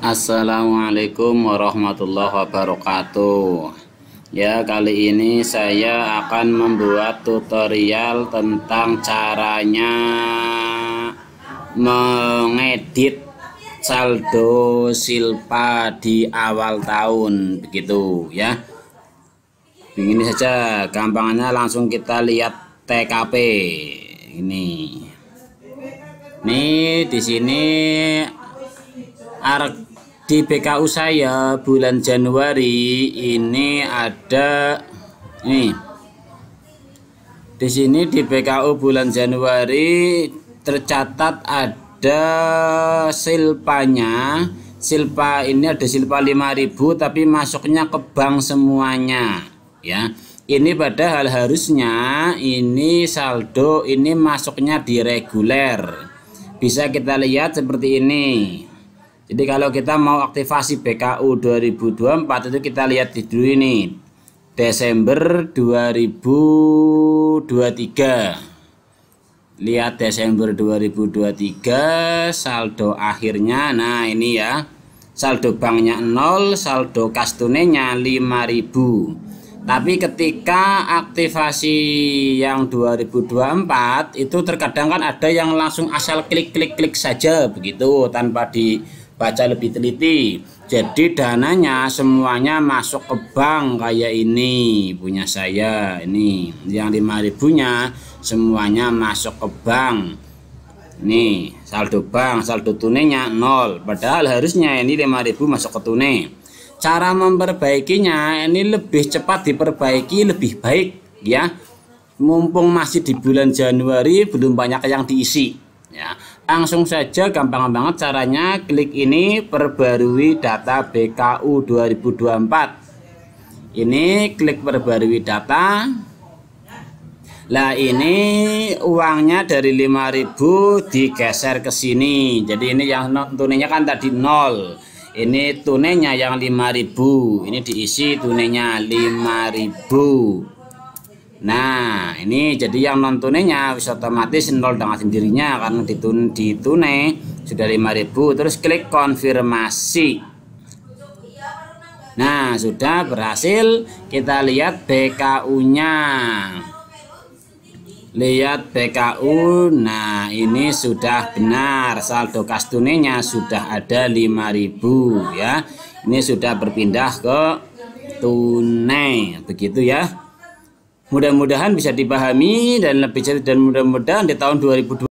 Assalamualaikum warahmatullahi wabarakatuh. Ya kali ini saya akan membuat tutorial tentang caranya mengedit saldo silpa di awal tahun. Begitu ya. Begini saja gampangnya langsung kita lihat TKP ini. Nih di sini di BKU saya bulan Januari ini ada ini di sini di BKU bulan Januari tercatat ada silpanya. Silpa ini ada silpa 5000 tapi masuknya ke bank semuanya ya. Ini padahal harusnya ini saldo ini masuknya di reguler. Bisa kita lihat seperti ini jadi kalau kita mau aktivasi BKU 2024 itu kita lihat di dulu ini. Desember 2023. Lihat Desember 2023 saldo akhirnya nah ini ya. Saldo banknya 0, saldo kas tunainya 5000. Tapi ketika aktivasi yang 2024 itu terkadang kan ada yang langsung asal klik-klik-klik saja begitu tanpa di baca lebih teliti. Jadi dananya semuanya masuk ke bank kayak ini punya saya ini. Yang 5000 nya semuanya masuk ke bank. Nih saldo bank saldo tunainya nol. Padahal harusnya ini 5000 masuk ke tunai. Cara memperbaikinya ini lebih cepat diperbaiki lebih baik ya. Mumpung masih di bulan Januari belum banyak yang diisi ya langsung saja gampang banget caranya. Klik ini perbarui data BKU 2024 ini klik perbarui data. Lah ini uangnya dari 5000 digeser ke sini. Jadi ini yang tunainya kan tadi nol. Ini tunainya yang 5000 ini diisi tunainya 5000 Nah, ini jadi yang non tunainya bisa otomatis nol dengan sendirinya karena ditun ditunai sudah 5000 terus klik konfirmasi. Nah, sudah berhasil. Kita lihat BKU-nya. Lihat BKU. Nah, ini sudah benar. Saldo kas tunainya sudah ada 5000 ya. Ini sudah berpindah ke tunai. Begitu ya. Mudah-mudahan bisa dipahami dan lebih dan mudah-mudahan di tahun 2020